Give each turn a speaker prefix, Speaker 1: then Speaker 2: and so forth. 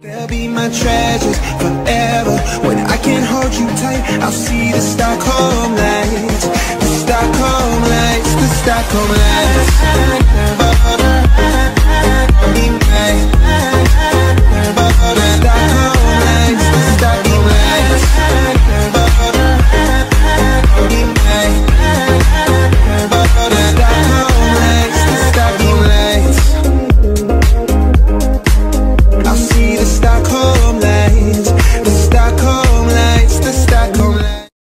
Speaker 1: They'll be my treasures forever. When I can't hold you tight, I'll see the Stockholm lights. The Stockholm lights, the Stockholm lights.